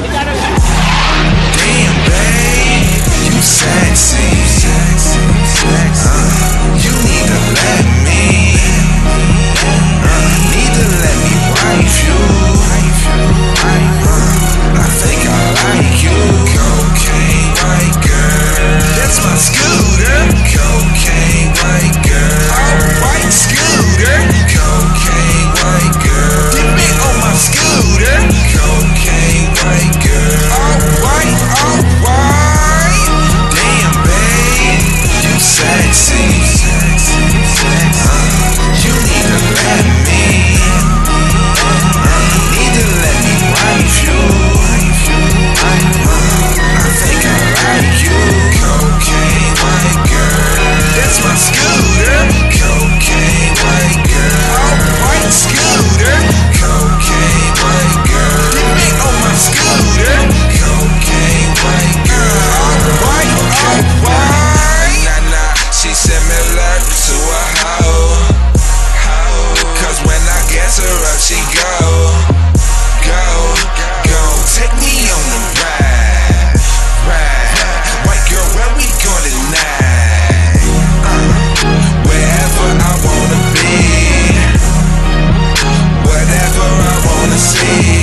Damn, be